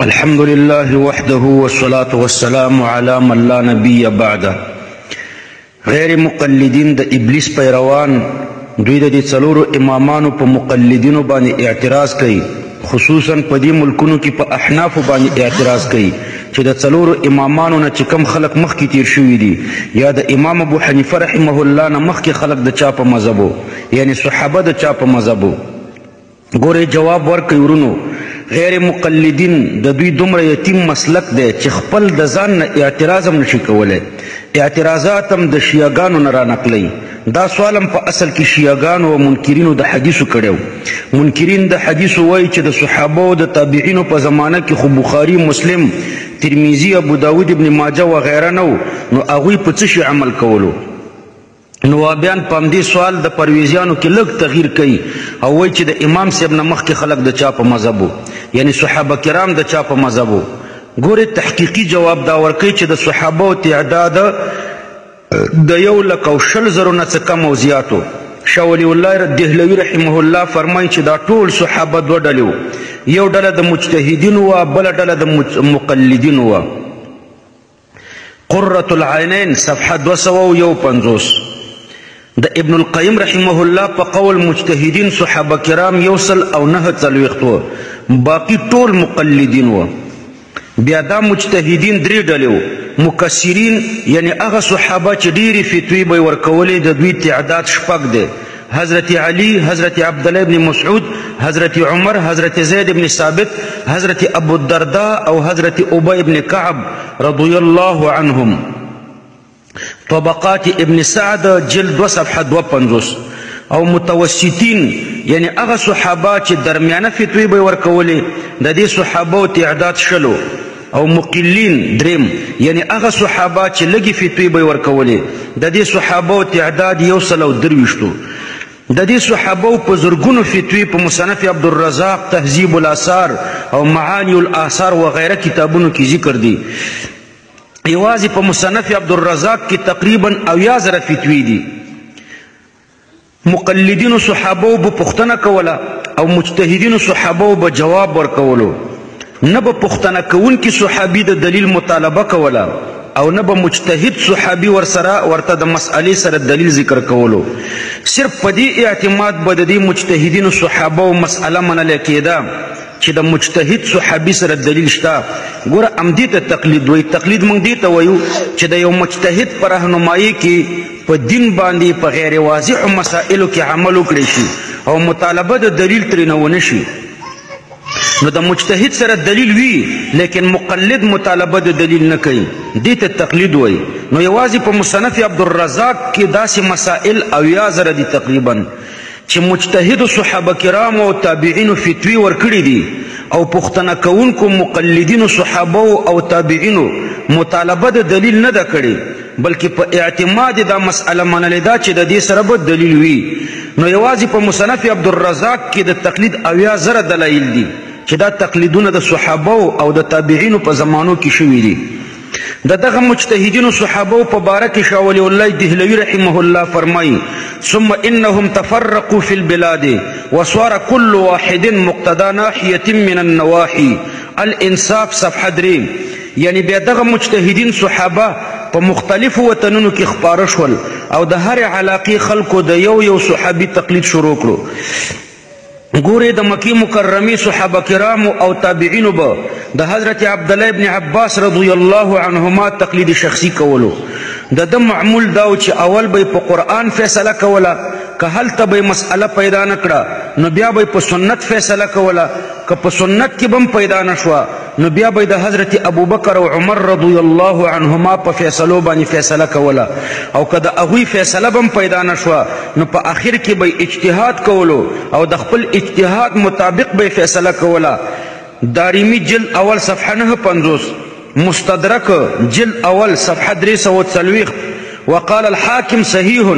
الحمد لله وحده والصلاة والسلام على من لا نبي بعده غیر مقلدین د ابلیس پیروان دوی د دې څلورو امامانو په مقلدینو باندې اعتراض کوي خصوصا په دې ملکونو کې په احنافو باندې اعتراض کوي چې د څلورو امامانو نه چې کم خلک مخکې تیر شوي دي یا د امام ابو حنیفه رحمه الله نه مخکې خلک د چا په مذهب وو یعنې صحابه د چا په مذهب وو ګورې جواب ورکړئ ورونو غیر مقلدین د دوی دومره یتیم مسلک دی چې خپل د ځان نه اعتراض هم نشي کولی اعتراضات هم د شیعګانو نه رانقلوي دا سوال هم په اصل کې شیعه ګانو او منکرینو د حدیثو کړی و منکرین د حدیثو وایي چې د صحابه او د تابعینو په زمانه کې خو بخاري مسلم ترمذي ابو داود ابن ماجه وغیره نه و نو هغوی په څه شي عمل کولو نوابیان په همدې سوال د پرویزیانو کې لږ تغییر کوي او وایي چې د امام صاحب نه مخکې خلک د چا په مذهب وو یعنی صحابه کرام د چا په مذهب وو ګورې تحقیقي جواب دا ورکوي چې د صحابه تعداد د یو لک او شل زرو نه څه کم او زیات و. شاه ولي الله دهلوي رحمه الله فرمایي چې دا ټول صحابه دوه ډلې وو، یو ډله د مجتهدینو وه، بله ډله د مقلدینو وه. قرة العینین صفحه دوه سوه او یو پنځوس د ابن القیم رحمه الله په قول مجتهدین صحابه کرام یو سل او نهه څلوېښت وو، باقي ټول مقلدین وو. بیا دا مجتهدین درې ډلې وو، مکثرین یعنې هغه صحابه چې ډېرې فتوی به یې ورکولې د دوی تعداد شپږ دی، حضرت علی، حضرت عبدالله ابن مسعود، حضرت عمر، حضرت زید ابن ثابت، حضرت ابوالدرداء او حضرت ابی ابن کعب رضی الله عنهم. طبقات ابن سعد جلد دو صفحه دو پنځوس او متوسطین یعنی هغه صحابه چې درمیانه فتوی به ورکولې د دې صحابه او تعداد شلو او مقلین دریم یعنی هغه صحابه چې لګي فتوی به ورکولې د دې صحابه او تعداد یو سل او درویشتو د دې صحابه په زرګونو فتوی په مصنف عبدالرزاق تهذیب الاثار او معانی الاثار و غیره کتابونو کې ذکر دي یوازې په مصنف عبدالرزاق کې تقریبا اویا زره فتوی دي مقلدینو صحابه به پښتنه کوله او مجتهدینو صحابه به جواب ورکولو نه به پښتنه کوونکي صحابي د دلیل مطالبه کوله او نه به مجتهد صحابي ورسره ورته د مسئلې سره دلیل ذکر کولو صرف په دې اعتماد به د دې مجتهدینو صحابه او مسئله منله کېده چې د مجتهد صحابي سره دلیل شته ګوره همدې ته تقلید وایي تقلید موږ دې ته وایو چې د یو مجتهد په رهنمایي کې په دین باندې په غیر واضحو مسائلو کې عمل وکړی شي او مطالبه د دلیل ترېنه ونه شي نو د مجتهد سره دلیل وی لیکن مقلد مطالبه د دلیل نه کوي دې ته تقلید وایي نو یوازې په مصنف عبدالرزاق کې داسې مسائل اویا زره دي تقریبا چې مجتهدو صحابه کرامو او تابعینو فتوی ورکړي دي او پوښتنه کوونکو مقلدینو صحابه او تابعینو مطالبه د دلیل نه ده کړې بلکې په اعتماد دا مسئله منلې ده چې د دې سره به دلیل وي نو یوازې په مصنف عبدالرزاق کې د تقلید اویا زره دلایل دي چې دا تقلیدونه د صحابه او د تابعینو په زمانو کې شوي دي د دغه مجتهدینو صحابو په باره کې شاه ولی الله دهلوی رحمه الله فرمایي ثم انهم تفرقوا في البلاد وصار كل واحد مقتدا ناحیه من النواحي الانصاف صفحه 3 یعنی بیا دغه مجتهدین صحابه په مختلفو وطنونو کې خپاره شول او د هرې علاقې خلکو د یو یو صحابي تقلید شروع کړو ګورې د مکې مکرمې صحابه کرامو او تابعینو به د حضرت عبدالله ابن عباس رضی الله عنهما تقلید شخصي کولو د ده معمول دا و چې اول به په قرآن فیصله کوله که هلته به مسئله پیدا نه کړه نو بیا به په سنت فیصله کوله که په سنت کې به هم پیدا نه شوه نو بیا به د حضرت ابوبکر او عمر رضی الله عنهما په فیصلو باندې فیصله کوله او که د هغوی فیصله به هم پیدا نه شوه نو په اخر کې به اجتهاد کولو او د خپل اجتهاد مطابق به فیصله کوله داریمی جلد اول صفحه نه پنځوس مستدرک جلد اول صفحه درې سوه څلوېښت وقال الحاکم صحیح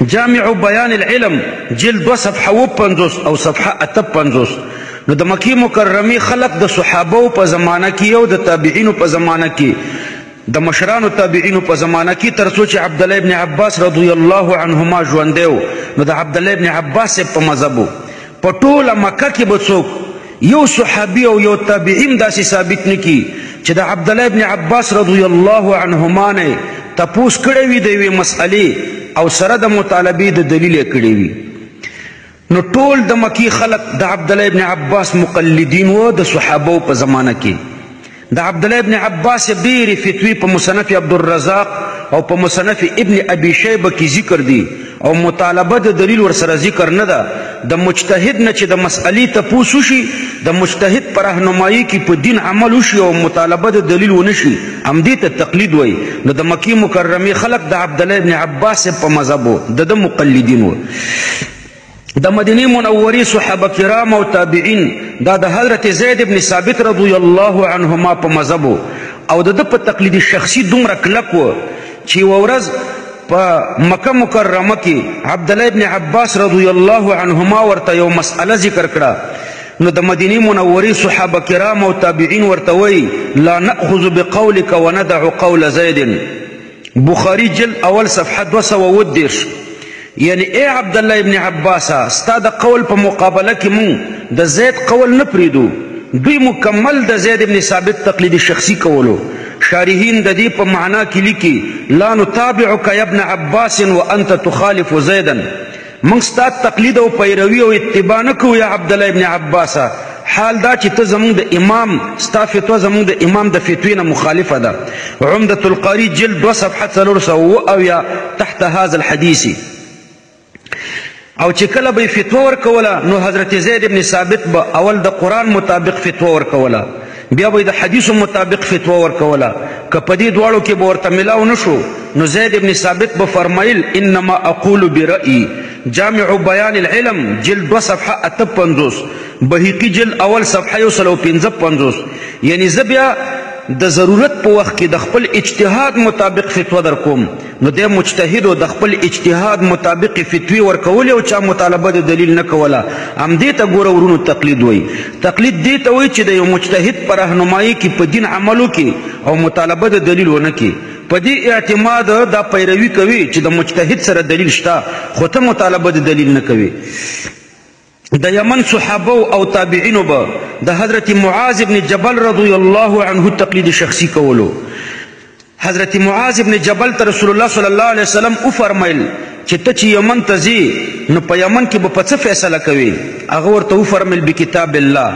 جامع بیان العلم جلد دوه صفحه و پنځوس او صفحه اته پنځوس نو د مکی مکرمی خلق د صحابه په زمانه کې او د تابعینو په زمانه کې د مشرانو تابعینو په زمانه کې ترڅو چې عبد الله ابن عباس رضی الله عنهما ژوند دی نو د عبد الله ابن عباس په مذهب په ټوله مکه کې به څوک یو صحابي او یو تابعي هم داسې ثابت نه کړي چې د عبدالله ابن عباس رضی الله عنهما نه تپوس کړی وي د یوې مسئلې او سره د مطالبې د دلیل یې کړی وي نو ټول د مکی خلق د عبدالله ابن عباس مقلدین و د صحابه په زمانه کې د عبدالله ابن عباس ډېرې فتوی په مصنف عبدالرزاق او په مصنف ابن ابي شيبه کې ذکر دي او مطالبه د دليل ورسره ذکر نه ده، د مجتهد نه چې د مسئلې تپوس وشي د مجتهد په رهنمايۍ کې په دين عمل وشي او مطالبه د دليل ونه شي همدې ته تقليد وايي نو د مکې مکرمې خلک د عبدالله ابن عباس صاحب په مذهب وو دده مقلدين وو. د مدینه منورې صحابه کرام او تابعین دا د حضرت زید ابن ثابت رضی الله عنهما په مذهب او د په تقلید شخصي دومره کلک و چې ورځ په مکه مکرمه کې عبد الله ابن عباس رضی الله عنهما ورته یو مسأله ذکر کړه نو د مدینه منورې صحابه کرام او تابعین ورته وی لا ناخذ بقولك وندع قول زید بخاری جلد اول صفحه دوه سوه اووه دېرش یعنی ای عبدالله ابن عباسه ستا د قول په مقابله کې مونږ د زید قول نه پرېږدو دوی مکمل د زید ابن ثابت تقلید شخصي کولو شارحین د دې په معنا کې لیکي لا نتابعک یا ابن عباس وانت تخالف زیدا موږ ستا تقلید او پیروي او اتباع نه کوو یا عبدالله ابن عباس حال دا چې ته زموږ د امام ستا فتوا زموږ د امام د فتوی نه مخالفه ده عمدة القاری جلد 2 صفحه 300 تحت هذا الحديث او چې کله به فتوا ورکوله نو حضرت زید ابن ثابت به اول د قران مطابق فتوا ورکوله بیا به یې د حدیثو مطابق فتوا ورکوله که په دې دواړو کې به ورته ملاو نه شو نو زید ابن ثابت به فرمایل انما اقول برأی جامع بیان العلم جلد دوه صفحه اته پنځوس بهیقي جلد اول صفحه یو سل او پنځه پنځوس یعنی زه بیا د ضرورت په وخت کې د خپل اجتهاد مطابق فتوا در کوم نو دې مجتهدو د خپل اجتهاد مطابق فتوی ورکولې او چا مطالبه د دلیل نه کوله هم دې ته ګوره ورونو تقلید وایي تقلید دې ته وایي چې د یو مجتهد په رهنمایي کې په دین عمل وکړي او مطالبه د دلیل ونه کړي په دې اعتماد دا پیروي کوي چې د مجتهد سره دلیل شته خو ته مطالبه د دلیل نه کوي د یمن صحابه او تابعینو به د حضرت معاذ ابن جبل رضی الله عنه تقلید شخصی کولو حضرت معاذ ابن جبل ته رسول الله صلی الله علیه وسلم او فرمایل چې ته چې یمن ته ځې نو په یمن کې به په څه فیصله کوي هغه ورته او فرمایل به کتاب الله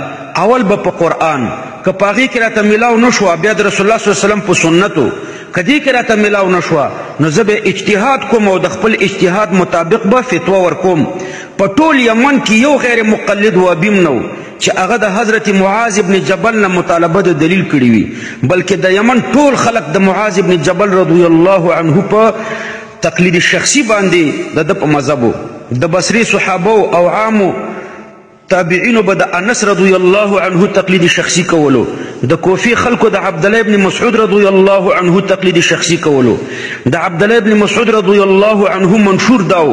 اول به په قران که پاغي کې راته ملاو نشو بیا د رسول الله صلی الله علیه وسلم په سنتو کدی کې راته ملاو نشو نو زه به اجتهاد کوم او د خپل اجتهاد مطابق به فتوا ورکوم په ټول یمن کې یو غیر مقلد وابیم نه و چې هغه د حضرت معاذ ابن جبل نه مطالبه د دلیل کړی وي بلکې د یمن ټول خلک د معاذ ابن جبل رضی الله عنه په تقلید شخصي باندې د د په مذهب د بصری صحابه او عامو تابعینو به د انس رضی الله عنه تقلید شخصي کولو د کوفی خلکو د عبد الله ابن مسعود رضی الله عنه تقلید شخصي کولو د عبد الله ابن مسعود رضی الله عنه منشور داو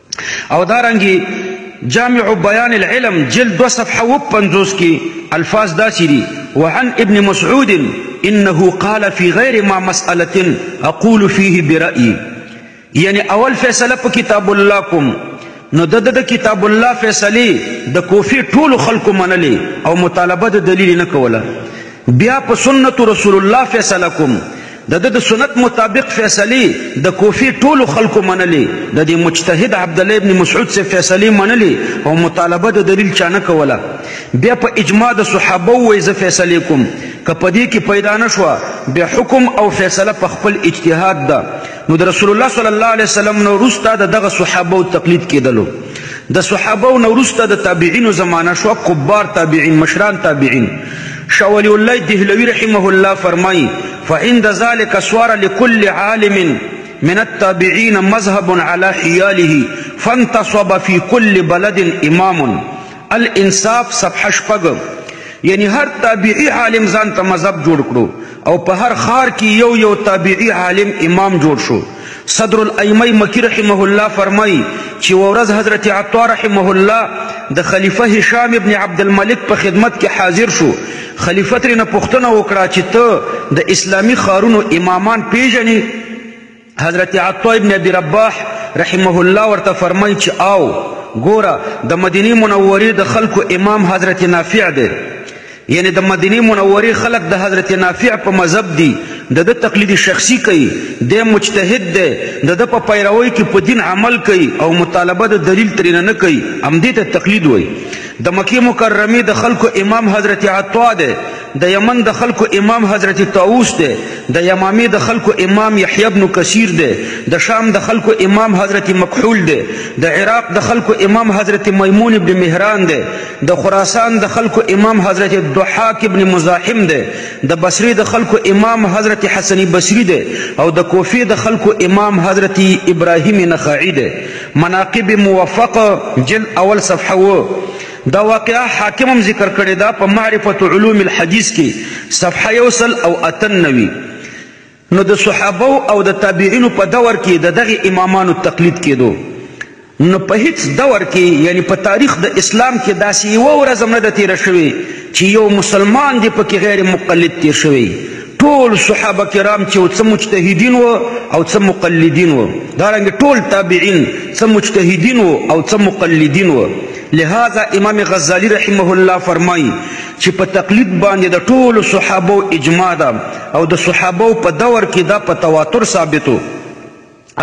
او دارنګي جامع بیان العلم جلد دو صفحه و پنځوس کې الفاظ داسې دي وعن ابن مسعود انه قال في غير ما مسأله اقول فيه برأيي یعنی اول فیصله په کتاب الله کوم نو د د کتاب الله فیصله د کوفی ټول خلکو منلې او مطالبه د دلیل نه کوله بیا په سنت رسول الله فیصله کوم د ده د سنت مطابق فیصلې د کوفې ټولو خلکو منلې، د دې مجتهد عبدالله ابن مسعود صاحب فیصلې منلې او مطالبه د دلیل چا نه کوله. بیا په اجماع د صحابه وویل، زه فیصلې کوم، که په دې کې پیدا نه شوه، بیا حکم او فیصله په خپل اجتهاد ده. نو د رسول الله صلی الله علیه وسلم نه وروسته د دغه صحابو تقلید کېدلو. د صحابو نه وروسته د تابعینو زمانه شوه، کبار تابعین، مشران تابعین. شاه ولي الله دهلوي رحمه الله فرمايي، فعند ذلك صار لكل عالم من التابعين مذهب على حياله فانتصب في كل بلد امام الانصاف صفحه شپږ یعنی هر تابعی عالم ځان ته مذهب جوړ کړو او په هر ښار کې یو یو تابعي عالم امام جوړ شو صدر الائمه مکی رحمه الله فرمایي چې ورځ حضرت عطا رحمه الله د خلیفه هشام ابن عبد الملک په خدمت کې حاضر شو خلیفه ترې نه پوښتنه وکړه چې ته د اسلامي ښارونو امامان پیژنې حضرت عطا ابن ابي رباح رحمه الله ورته فرمایي چې او ګوره د مدینه منورې د خلکو امام حضرت نافع دی یعنی د مدینه منورې خلک د حضرت نافع په مذهب دي د د تقلید شخصي کوي د مجتهد دی د د په پیروي کې په دین عمل کوي او مطالبه د دلیل ترینه نه کوي همدې ته تقلید وایي د مکه مکرمه د خلکو امام حضرت عطا دی د یمن د خلکو امام حضرت طاووس دی، د یمامې د خلکو امام یحیی بن کثیر دی، د شام د خلکو امام حضرت مکحول دی، د عراق د خلکو امام حضرت میمون بن مهران دی، د خراسان د خلکو امام حضرت الضحاک بن مزاحم دی، د بصرې د خلکو امام حضرت حسن بصري دی او د کوفې د خلکو امام حضرت ابراهیم نخعي دی. مناقب موفق، جلد اول صفحه اووه، دا واقعه حاکم هم ذکر کړې ده په معرفت علوم الحدیث کې صفحه یو سل او اتن نوي نو د صحابه او د تابعینو په دور کې د دغه امامانو تقلید کېدو نو په هیڅ دور کې یعنی په تاریخ د اسلام کې داسې یو ورځ هم نه ده تیره شوې چې یو مسلمان دی پکې غیر مقلد تیر شوی ټول صحابه کرام چې څه مجتهدین وو او څه مقلدین وو دا رنګ ټول تابعین څه مجتهدین وو او څه مقلدین وو لهذا امام غزالی رحمه الله فرمائی چې په تقلید باندې د ټولو صحابو اجماع ده او د صحابو په دور کې دا په تواتر ثابتو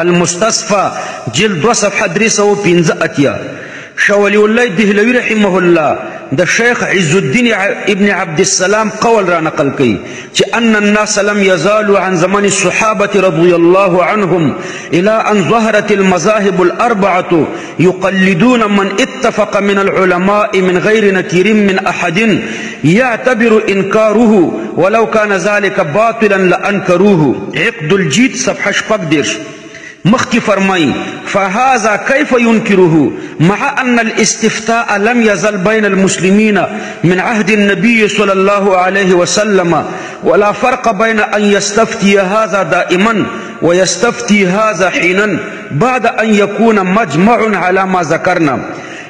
المستصفى جلد 2 صفحه 315 اتیا شولی الله دهلوی رحمه الله د شیخ عز الدین ابن عبد السلام قول را نقل کړي چې ان الناس لم يزالوا عن زمن الصحابه رضي الله عنهم الى ان ظهرت المذاهب الاربعه يقلدون من اتفق من العلماء من غير نكير من احد يعتبر انكاره ولو كان ذلك باطلا لانكروه عقد الجيد صفحه ديرش مخکی فرمي فهذا كيف ينكره مع أن الاستفتاء لم يزل بين المسلمين من عهد النبي صلى الله عليه وسلم ولا فرق بين أن يستفتي هذا دائما ويستفتي هذا حينا بعد ان يكون مجمع على ما ذكرنا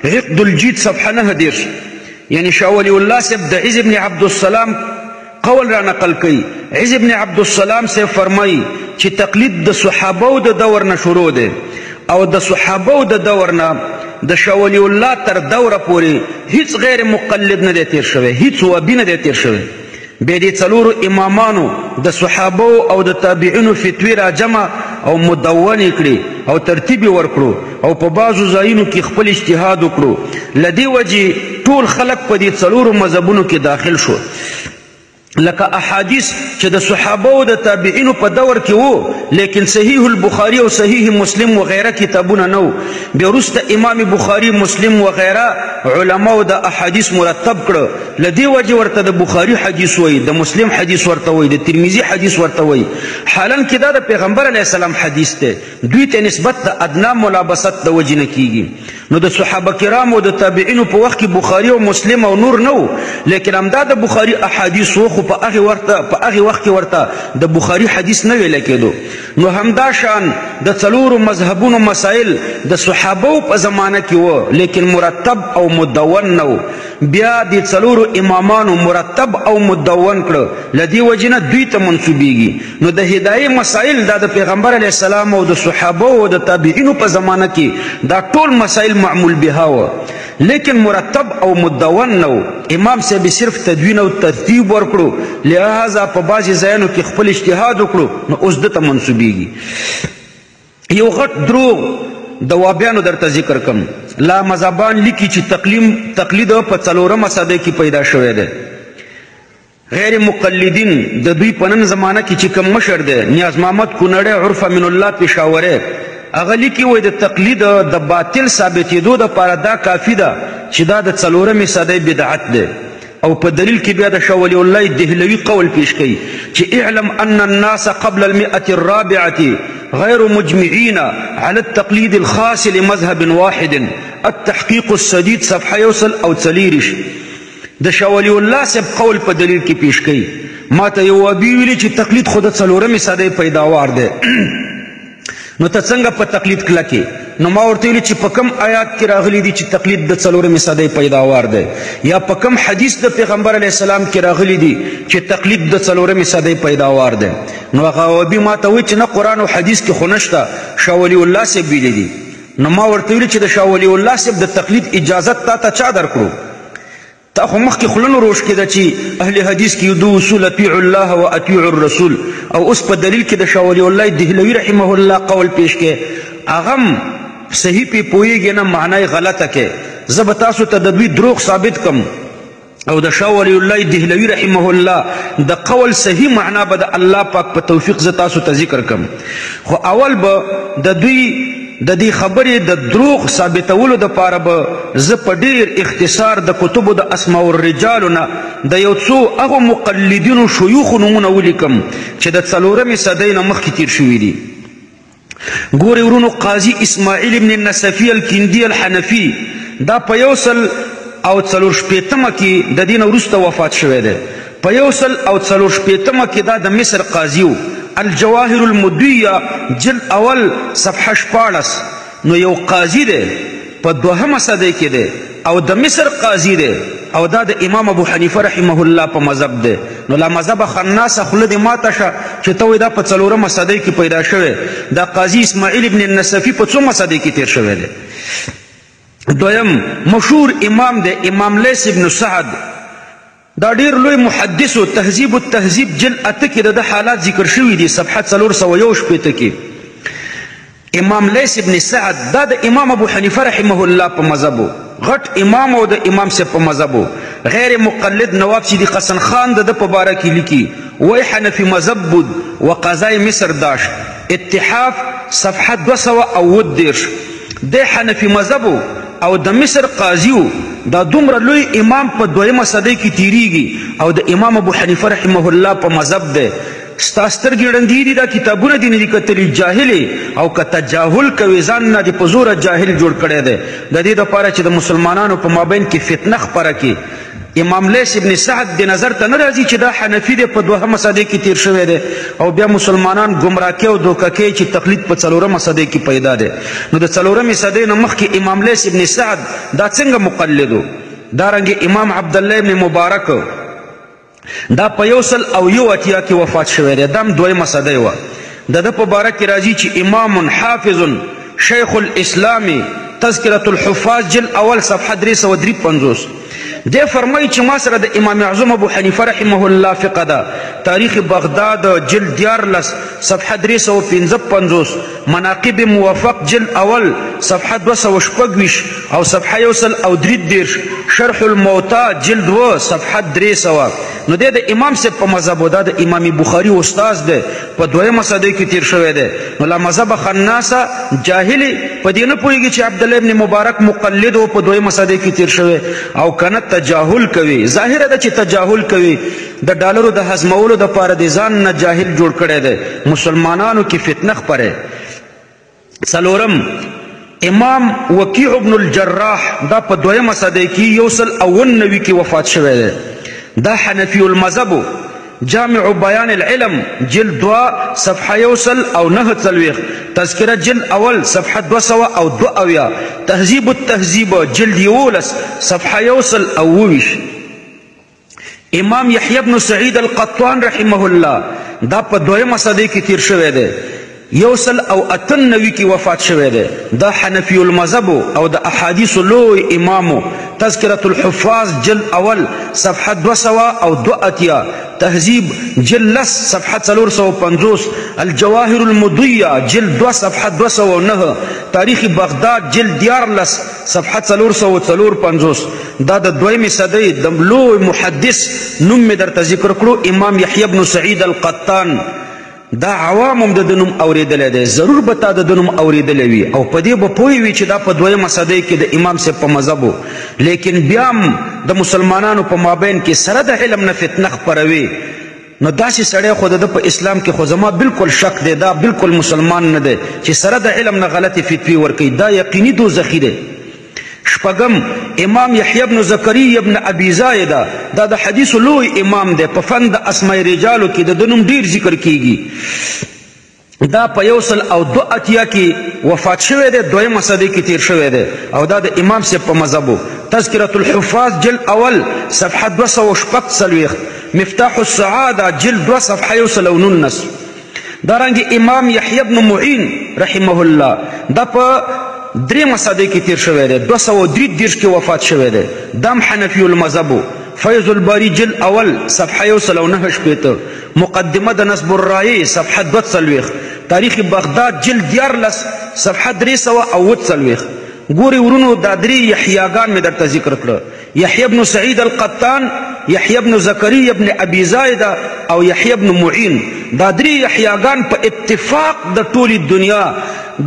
عقد الجيد صفحه نه دیر یعنی شاه ولی الله صاحب د عز ابن عبد السلام قول را نقل کوي عز ابن عبد السلام صاحب فرمایي چې تقلید د صحابه او د دور نه شروع دی او د صحابه او د دور نه د شولی الله تر دوره پورې هیڅ غیر مقلد نه دی تیر شوی هیڅ وبی نه دی تیر شوی بیا دې څلورو امامانو د صحابو او د تابعینو فتوی را جمع او مدونې کړې او ترتیب ورکړو او په بعضو ځایونو کې خپل اجتهاد وکړو لدې وجې ټول خلک په دې څلورو مذهبونو کې داخل شو لکه احادیث چې د صحابه او د تابعینو په دور کې وو لیکن صحیح البخاری او صحیح مسلم و غیره کتابونه نو بیا وروسته امام بخاری مسلم و غیره علماو د احادیث مرتب کړ له دې وجې ورته د بخاري حدیث وایي د مسلم حدیث ورته وایي د ترمذي حدیث ورته وایي حالانکې دا د پیغمبر علیه السلام حدیث دی دوی ته نسبت د ادنا ملابست د وجې نه کیږي نو د صحابه کرام او د تابعینو په وخت کې بخاري او مسلم او نور نه وو لیکن همدا د بخاري احادیث وو خو په هغه وخت په هغه وخت کې ورته د بخاري حدیث نه ویل کېدو نو همدا شان د څلورو مذهبونو مسائل د صحابه په زمانه کې وو لیکن مرتب او مدون نه وو بیا د څلورو امامانو مرتب او مدون کړو لدی وجنه دوی ته منسوبېږي نو د هدايه مسائل د پیغمبر علی السلام او د صحابه او د تابعینو په زمانه کې دا ټول مسائل معمول بها و لیکن مرتب او مدون نو امام صاحب صرف تدوین او ترتیب ورکړو لہذا په بعضی ځایونو کې خپل اجتهاد وکړو نو اوس د ته منسوبېږي یو غټ دروغ د وابیانو درته ذکر کم لا مذهبان لیکي چې تقلیم تقلید په څلورمه صدۍ کې پیدا شوی دی غیر مقلدین د دوی په نن زمانه کې چې کوم مشر دی نیاز محمد کونړی عرف من الله پېښوری هغه لیکي وایي د تقلید د باطل ثابتېدو دپاره دا کافي ده چې دا د څلورمې صدۍ بدعت دی او په دلیل کې بیا د شاه ولی الله دهلوي قول پیش کوي چې اعلم ان الناس قبل المئه الرابعه غير مجمعين على التقليد الخاص لمذهب واحد التحقيق السديد صفحه يوصل او تليرش د شاه ولی الله سب قول په دلیل کې پیش کوي ما ته یو وبی ویلي چې تقلید خود څلورمې صدې پیداوار دی نو ته څنګه په تقلید کلک یې نو ما ورته ویلي چې په کوم آیات کې راغلي دي چې تقلید د څلورمې صدۍ پیداوار دی یا په کوم حدیث د پیغمبر علیه السلام کې راغلي دي چې تقلید د څلورمې صدۍ پیداوار دی نو هغه عوابي ما ته وایي چې نه قرآن او حدیث کې خو نشته شاه ولي الله صاحب ویلي دي نو ما ورته ویلي چې د شاه ولي الله صاحب د تقلید اجازت تا ته چا درکړو تا خو مخکې خوله نه روشکېده چې اهل حدیث کې دو اصول اطیعوا الله و اطیعوا الرسول او اوس په دلیل کې د شاه ولی الله دهلوي رحمه الله قول پیش کې هغه صحیح پی پوهېږي نه معنی غلطه کې زه به تاسو ته د دوی دروغ ثابت کم او د شاه ولی الله دهلوي رحمه الله د قول صحیح معنا به د الله پاک په توفیق زه تاسو ته ذکر کم خو اول به د دوی د دې خبرې د دروغ ثابتولو دپاره به زه په ډېر اختصار د کتبو د اسماء الرجالو نه د یو څو هغو مقلدینو شیوخو نومونه ولیکم چې د څلورمې صدۍ نه مخکې تیر شوي دي ګورې ورونو قاضي اسماعیل ابن نصفي الکندي الحنفي دا په یو سل او څلور شپېتمه کې د دې نه وروسته وفات شوی دی په یو سل او څلور شپېتمه کې دا د مصر قاضي و الجواهر المدویه جلد اول صفحه شپاړس نو یو قاضي دی په دوهمه صدۍ کې دی او د مصر قاضي دی او دا د امام ابو حنیفه رحمه الله په مذهب دی نو لا مذهب خناسه خوله دې ماته شه چې ته وایې دا په څلورمه صدۍ کې پیدا شوی دا قاضي اسماعیل ابن النصفي په څومه صدۍ کې تیر شوی دی دویم مشهور امام دی امام لیس ابن سعد دا ډیر لوی محدث و تهذیب التهذیب جل اته کې د ده حالات ذکر شوي دي صفحه څلور سوه یو شپېته کې امام لیث ابن سعد دا د امام ابو حنیفه رحمه الله په مذهب و غټ امام او د امام صاحب په مذهب و غیر مقلد نواب صدیق حسن خان د ده په باره کې لیکي وای حنفي مذهب بود و قضای مصر داشت اتحاف صفحه دوه سوه او اووه دېرش دی حنفي مذهب و او د مصر قاضي و دا دومره لوی امام په دویمه صدۍ کې تیریږي او د امام ابو حنیفه رحمه الله په مذهب دی ستا سترګې ړندې دي دا کتابونه دې نه دي کتلي جاهلې او که تجاهل کوې ځان نه دې په زوره جاهل جوړ کړی دی د دې دپاره چې د مسلمانانو په مابین کې فتنه خپره کړي امام لیث ابن سعد د نظر ته نه راځي چې دا حنفي دی په دوهمه صدۍ کې تیر شوی دی او بیا مسلمانان ګمراه کوي او دوکه کوي چې تقلید په څلورمه صدۍ کې پیدا دی نو د څلورمې صدۍ نه مخکې امام لیث ابن سعد دا څنګه مقلد و دارنګې امام عبدالله ابن مبارک دا په یو سل او یو اتیا کې وفات شوی دی دا هم دویمه صدۍ وه د ده په باره کې راځي چې امام حافظ شیخ الاسلام تذکرة الحفاظ جل اول صفحه درې سوه درې پنځوس دی فرمایي چې ما سره د امام اعظم ابو حنیفه رحمه الله فقه ده تاریخ بغداد جلد دیارلس صفحه درې سوه پنځه پنځوس مناقب موفق جلد اول صفحه دوه سوه شپږ ویشت او صفحه یو سل او درې دېرش شرح الموتا جلد دوه صفحه درې سوه نو دی د امام صاحب په مذهب و دا د امام بخاري استاد دی په دویمه صدۍ کې تیر شوی دی نو لا مذهب خناسه جاهل په دې نه پوهېږي چې عبدالله ابن مبارک مقلد و په دویمه صدۍ کې تیر شوی او کنه تجاهل کوي ظاهره ده چې تجاهل کوي د ډالرو د هضمولو دپاره د ځان نه جاهل جوړ کړی دی مسلمانانو کې فتنه خپره څلورم امام وکیع ابن الجراح دا په دویمه صدۍ کې یو سل او نوي کې وفات شوی دی دا حنفي المذهب جامع بیان العلم جلد دوا صفحه یو سل او نه څلوېښت تذکره جلد اول صفحه دوه سوه او دوه اویا تهذیب التهذیب جلد یولس صفحه یو سل او اوویشت امام یحیی ابن سعید القطان رحمه الله دا په دویمه صدۍ کې تیر شوی دی یو سل او اتن نوي کې وفات شوی دی د حنفي المذهب او د احادیث لوی امام تذکرة الحفاظ جل اول صفحه 200 او 2 تهذیب جل لس صفحه 450 الجواهر المضیه جل 2 صفحه 209 تاریخ بغداد جل دیار لس صفحه څلور سوه څلور پنځوس دا د دویمې صدۍ د لوی محدث نوم مې درته ذکر کړو امام یحیی بن سعید القطان دا عوام هم د ده نوم اورېدلی دی ضرور به تا د ده نوم اورېدلی وي او په دې به پوه وي چې دا په دویمه صدۍ کې د امام صاحب په مذهب و لیکن بیا هم د مسلمانانو په مابین کې سره د علم نه فتنه خپروي نو داسې سړی خو د ده په اسلام کې خو زما بلکل شک دی دا بلکل مسلمان نه دی چې سره د علم نه غلطې فتوې ورکوي دا یقیني دوزخي دی شپږم امام یحیی ابن زکریا ابن ابي زاید دا د حدیث لوی امام دی په فن د اسماء رجالو کې د دنوم ډیر ذکر کیږي دا په یو سل او دو اتیا کې وفات شوی دی دویمه صدۍ کې تیر شوی دی او دا د امام صاحب په مذهب و تذکرة الحفاظ جلد اول صفحه دوه سوه شپږ څلوېښت مفتاح السعاده جلد دوه صفحه یو سل او نولس دارنګ امام یحیی ابن معین رحمه الله دا په دریمه صدۍ کې تیر شوی دی دوه سوه درې دېرش کې وفات شوی دی دا هم حنفي المذهب و فیض الباری جلد اول صفحه یو سل او نهه شپېته مقدمه د نصب الرایې صفحه دوه څلوېښت تاریخ بغداد جلد دیارلس صفحه درې سوه او اووه څلوېښت ګورې ورونو دا درې یحیاګان مې درته ذکر کړه یحیی ابن سعید القطان یحیی ابن زکریا ابن ابي زایده او یحیی ابن معین دا درې یحیاګان په اتفاق د ټولې دنیا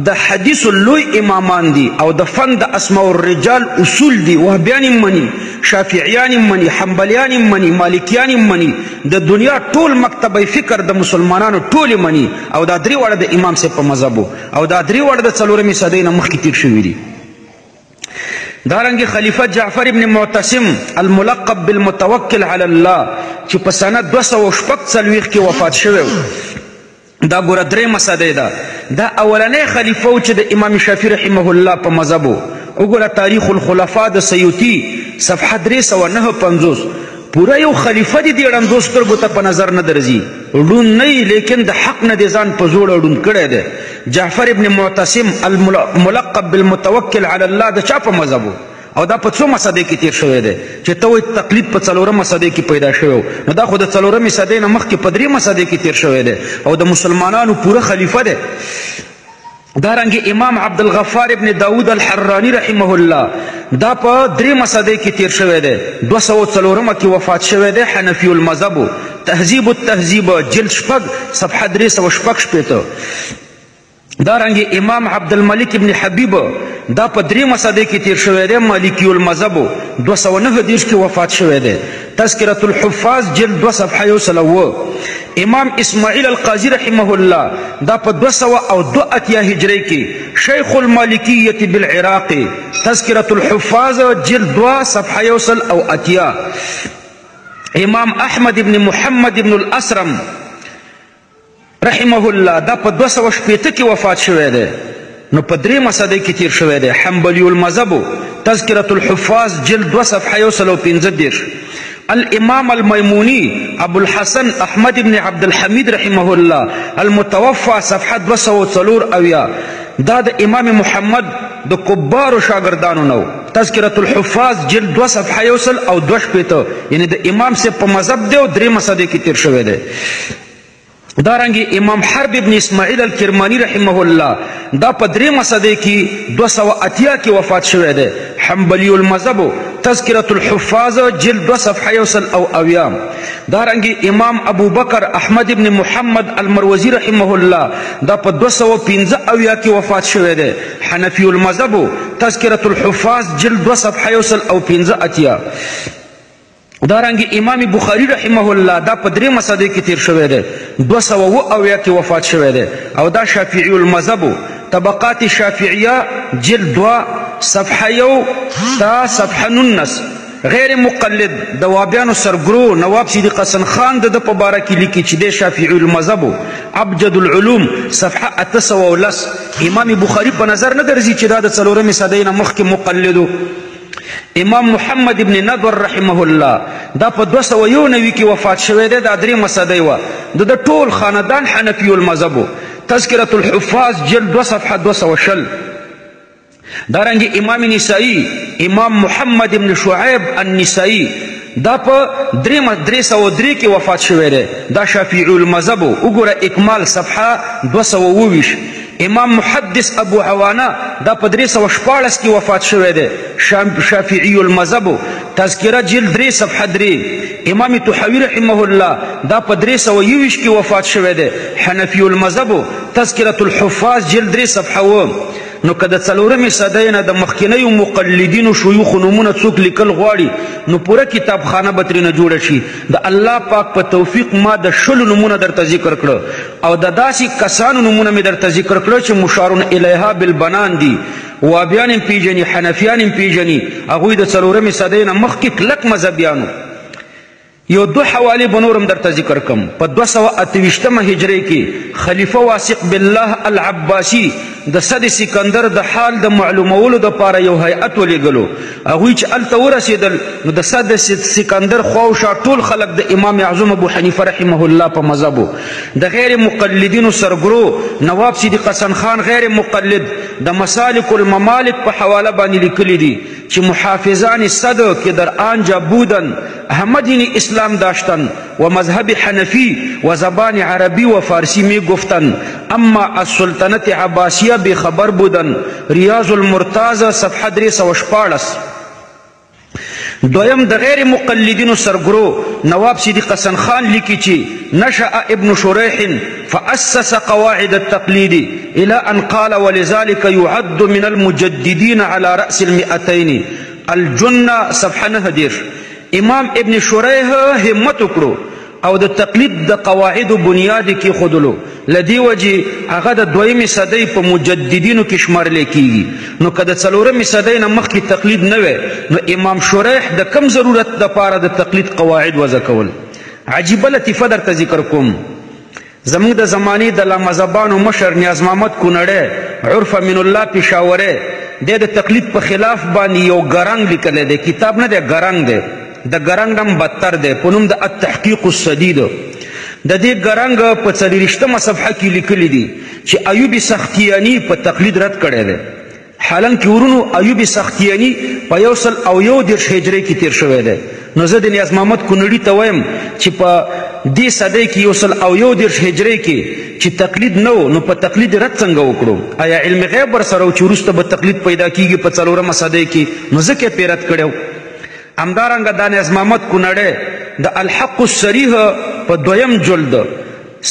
د حدیث لوی امامان دي او د فن د اسماء الرجال اصول دي وهبیان مني شافعیان مني حنبلیان مني مالکیان مني د دنیا ټول مکتبه فکر د مسلمانانو ټول مني او دا درې واړه د امام صاحب په مذهب او دا درې واړه د څلورمې صدۍ نه مخکې تیر شوي دي دارنګ خلیفہ جعفر ابن معتصم الملقب بالمتوکل علی الله چې په سنه 246 کې وفات شوی دا ګوره درېیمه صدۍ ده دا اولنی خلیفه و چې د امام شافعي رحمه الله په مذهب و وګوره تاریخ الخلفاء د سیوطي صفحه درې سوه نهه پنځوس پوره یو خلیفه دې دې ړندو سترګو ته په نظر نه درځي ړوند نه یي لیکن د حق نه دې ځان په زوړه ړوند کړی دی جعفر ابن معتصم الملقب بالمتوکل علی الله د چا په مذهب و او دا په څومه صدۍ کې تیر شوی دی چې ته وایې تقلید په څلورمه صدۍ کې پیدا شوی نو دا خو د څلورمې صدۍ نه مخکې په درېیمه صدۍ کې تیر شوی دی او د مسلمانانو پوره خلیفه دی دارنګ امام عبدالغفار ابن داود الحرانی رحمه الله دا په درېیمه صدۍ کې تیر شوی دی دوه سوه څلورمه کې وفات شوی دی حنفي المذهب تهذیب التهذیب جلد شپږ صفحه درې سوه شپږ شپېته دارنګ امام عبدالملک ابن حبیب دا په دریمه صدۍ کې تیر شوی دی مالکی المذهب دوه سوه نهه دېرش کې وفات شوی دی تذکرة الحفاظ جلد دوه صفحه یو سل او امام اسماعیل القاضي رحمه الله دا په دوه سوه او دوه اتیا هجرۍ کې شیخ المالکیت بالعراق تذکرة الحفاظ جلد دوه صفحه یو سل او اتیا امام احمد ابن محمد ابن الاسرم رحمه الله دا په دوه سوه شپېته کې وفات شوی دی نو په درېیمه صدۍ کې تېر شوی دی حنبلي المذهب و تذکرة الحفاظ جلد دوه صفحه یو سل او پنځه دېرش الامام المیموني ابوالحسن احمد بن عبدالحمید رحمه الله المتوفا صفحه دوه سوه څلور اویا دا د امام محمد د کبارو شاګردانو نه تذکرة الحفاظ جلد دو صفحه یو سل او دوه شپېته یعنی د امام صاحب په مذهب دی او درې مذهبې کې تیر شوی دی دارنګ امام حرب ابن اسماعیل الکرمانی رحمه الله دا په درې مصدې کې 280 کې وفات شوی دی حنبلی المذهب تذکرة الحفاظ جلد 2 صفحه 1 او اویام دارنګه امام ابوبکر احمد ابن محمد المروزی رحمه الله دا په 215 اویا کې وفات شوی دی حنفی المذهب تذکرۃ الحفاظ جلد 2 صفحه 1 او 15 اتیا دارنګ امام بخاری رحمه الله دا په درې مسدې کې تیر شوی دی 200 او اویا کې وفات شوی دی او دا شافعی المذهب طبقات شافعیه جلد 2 صفحه یو تا صفحه 19 غیر مقلد د وابیانو سرګرو نواب صدیق حسن خان د د په باره کې لیکي چې د شافعي المذهب ابجد العلوم صفحه 810 امام بخاری په نظر نه درځي چې دا د څلورمې صدۍ نه مخکې مقلدو امام محمد ابن ندور رحمه الله دا په 291 کې وفات شوی دی دا درې مسدی و د د ټول خاندان حنفی المذهب تذکرۃ الحفاظ جلد 2 صفحه 200 شل دارنګ امام نسائی امام محمد ابن شعیب النسائی دا په درې درې سوه درې کې وفات شوی دی دا شافعي المذهب وګوره اکمال صفحه دوه سوه اوویشت امام محدث ابو عوانه دا په درې سوه شپاړس کې وفات شوی دی شافعي المذهب تذکره جلد درې صفحه درې امام تحوی رحمه الله دا په درې سوه یوویشت کې وفات شوی دی حنفي المذهب تذکرة الحفاظ جلد درې صفحه اووه نو که د څلورمې صدۍ نه د مخکینیو مقلدینو شیوخو نومونه څوک لیکل غواړي نو پوره کتابخانه به ترېنه جوړه شي د الله پاک په توفیق ما د شلو نومونه درته ذکر کړه او د داسې کسانو نومونه مې درته ذکر کړه چې مشارون الیها بالبنان دي وابیان هم پیژني حنفیان هم پیژني هغوی د څلورمې صدۍ نه مخکې کلک مذهبیانو یو دوه حوالې به نور هم درته ذکر کړم په دوه سوه اته ویشتمه هجرۍ کې خلیفه واثق بالله العباسي د سد سکندر د حال د معلومولو دپاره یو هیئت ولېږلو هغوی چې هلته ورسېدل نو د سد سکندر خواوشا ټول خلک د امام اعظم ابو حنیفه رحمه الله په مذهب د غیر مقلدینو سرګرو نواب صدیق حسن خان غیر مقلد د مسالک الممالک په حواله باندې لیکلي دي چې محافظان سد کې در آنجا بودن همه دین اسلام داشتن و مذهب حنفی و زبان عربی و فارسی می گفتن اما از سلطنت عباسیه بی خبر بودن ریاض المرتاز صفحه 314 دویم د غیر مقلدینو سرګرو نواب صدیق حسن خان لیکي چې نشأ ابن شریح فأسس قواعد التقلید الى ان قال ولذلك يعد من المجددين على رأس المئتين الجنه صفحه نه دیر امام ابن شریح همت وکړو او د تقلید د قواعد بنیاد کې خودلو لدی وجه هغه د دویمه صدۍ په مجددینو کې شمارل کیږي نو کله څلورمه صدۍ نه مخکې تقلید نه وي نو امام شریح د کم ضرورت د پاره د تقلید قواعد وځکول عجیب لطیفه درته ذکر کوم زموږ د زمانې د لامذهبانو مشر نیازمحمد کونړی، عرف امین الله پېښوری، دی د تقلید په خلاف باندې یو ګرنګ لیکلی دی، کتاب نه دی ګرنګ دی، د ګرنګ نه هم بدتر دی، په نوم د التحقیق السدید. د دې ګرنګ په څلوېښتمه صفحه کې لیکلي دي چې ایوب سختیاني په تقلید رد کړی دی. حالانکه ورونو ایوب سختیانی په یو سل او یو دېرش هجرۍ کې تیر شوی دی نو زه د نیاز محمد کونړي ته وایم چې په دې صدۍ کې یو سل او یو دېرش هجرۍ کې چې تقلید نه و نو په تقلید رد څنګه وکړو آیا علم غیب ورسره و چې وروسته به تقلید پیدا کیږي په څلورمه صدۍ کې نو ځکه یې پرې رد کړی و همدارنګه دا نیاز محمد کونړی د الحق الصریح په دویم جلد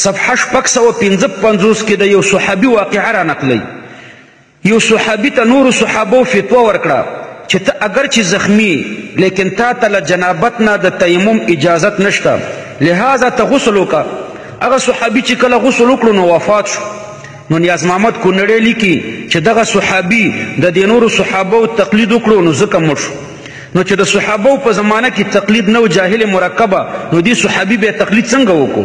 صفحه شپږ سوه پنځه پنځوس کې د یو صحابي واقعه رانقلوي یو صحابي ته نورو صحابو فتوا ورکړه چې ته اګر چې زخمی لیکن تا ته له جنابت نه د تیمم اجازت نشته لهذا ته غسل وکړه هغه صحابي چې کله غسل وکړو نو وفات شو نو نیاز محمد کونړی لیکي چې دغه صحابي د دې نورو صحابو تقلید وکړو نو ځکه مړ شو نو چې د صحابو په زمانه کې تقلید نه و جاهل مرکبه نو دې صحابي بیا تقلید څنګه وکړو